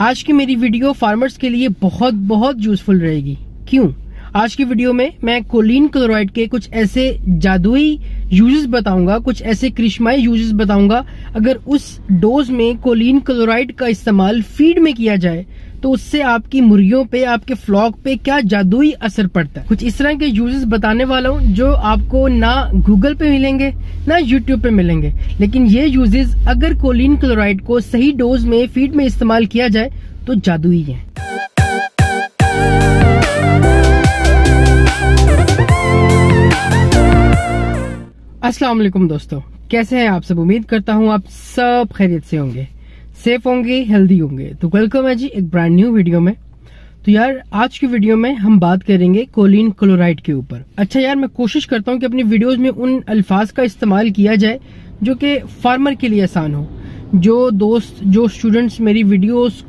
आज की मेरी वीडियो फार्मर्स के लिए बहुत बहुत यूजफुल रहेगी। क्यों? आज की वीडियो में मैं कोलिन क्लोराइड के कुछ ऐसे जादुई यूजेस बताऊँगा, कुछ ऐसे क्रिश्माई यूजेस बताऊँगा। अगर उस डोज में कोलिन क्लोराइड का इस्तेमाल फ़ीड में किया जाए तो उससे आपकी मुर्गियों पे, आपके फ्लॉक पे क्या जादुई असर पड़ता है? कुछ इस तरह के यूजेस बताने वाला हूँ जो आपको ना गूगल पे मिलेंगे, ना यूट्यूब पे मिलेंगे। लेकिन ये यूजेस अगर कोलिन क्लोराइड को सही डोज में फ़ीड में इस्तेमाल किया जाए तो जादुई है। अस्सलाम दोस्तों। कैसे हैं आप सब? उम्मीद करता हूँ आप सब खैरियत से होंगे। सेफ़ होंगे हेल्दी होंगे। तो वेलकम है जी एक ब्रांड न्यू वीडियो में। तो यार, आज की वीडियो में हम बात करेंगे कोलिन क्लोराइड के ऊपर। अच्छा यार, मैं कोशिश करता हूँ कि अपनी वीडियोस में उन अल्फाज का इस्तेमाल किया जाए जो कि फार्मर के लिए आसान हो। जो दोस्त, जो स्टूडेंट्स मेरी वीडियोस